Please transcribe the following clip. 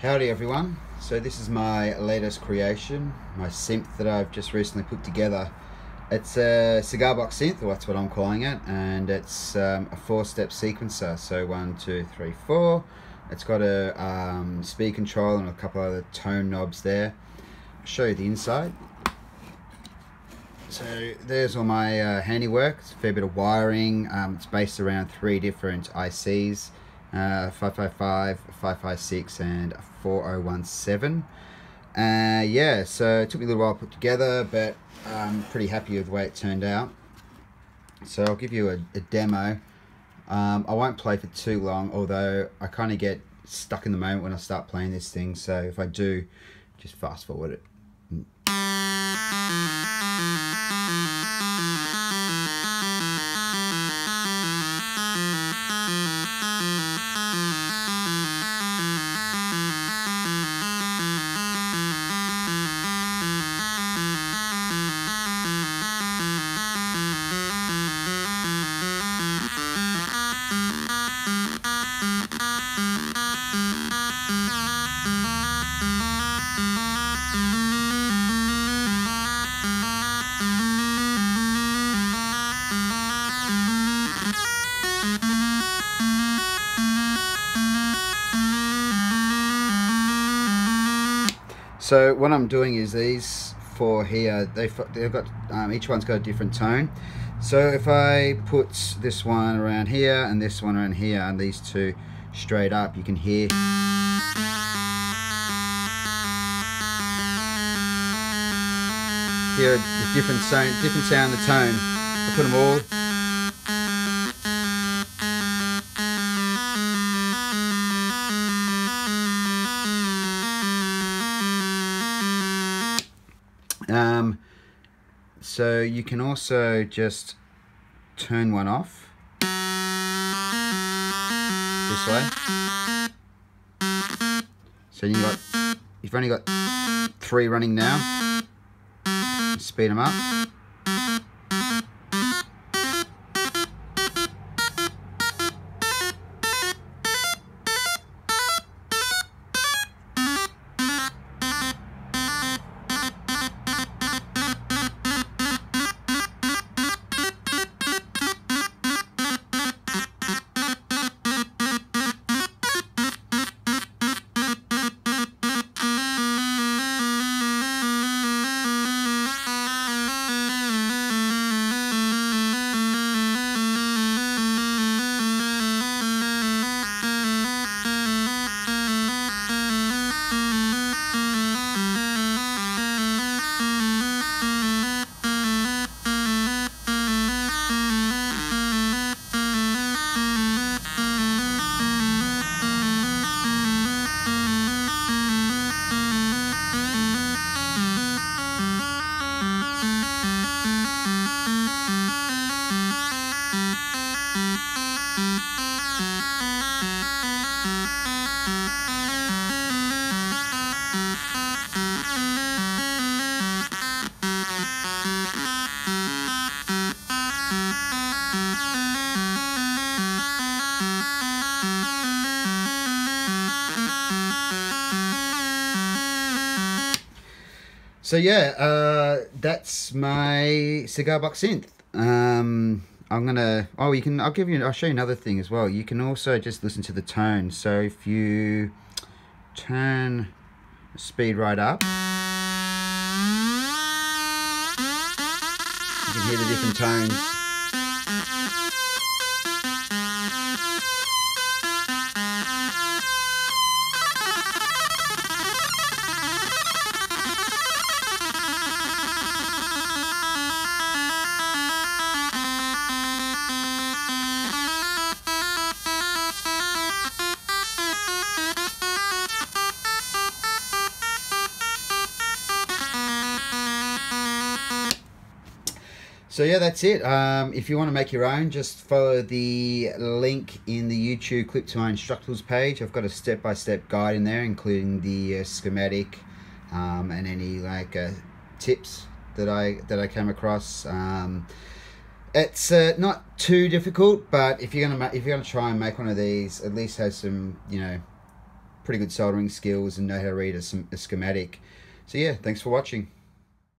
Howdy everyone. So this is my latest creation, my synth that I've just recently put together. It's a cigar box synth, or that's what I'm calling it, and it's um, a four-step sequencer. So one, two, three, four. It's got a um, speed control and a couple other tone knobs there. I'll show you the inside. So there's all my uh, handiwork. It's a fair bit of wiring. Um, it's based around three different ICs uh, 555, 556 and 4017. Uh, yeah, so it took me a little while to put together, but I'm pretty happy with the way it turned out. So I'll give you a, a demo. Um, I won't play for too long, although I kind of get stuck in the moment when I start playing this thing. So if I do, just fast forward it. So what I'm doing is these four here, they've, they've got, um, each one's got a different tone. So if I put this one around here and this one around here and these two straight up, you can hear hear the different sound, different sound, the tone. I put them all Um, so you can also just turn one off this way. So you got you've only got three running now. Speed them up. So yeah, uh, that's my cigar box synth. Um, I'm gonna. Oh, you can. I'll give you. I'll show you another thing as well. You can also just listen to the tone. So if you turn speed right up, you can hear the different tones. Thank you. So yeah, that's it. Um, if you want to make your own, just follow the link in the YouTube clip to my Instructables page. I've got a step-by-step -step guide in there, including the uh, schematic um, and any like uh, tips that I that I came across. Um, it's uh, not too difficult, but if you're gonna if you're gonna try and make one of these, at least have some you know pretty good soldering skills and know how to read a, a schematic. So yeah, thanks for watching.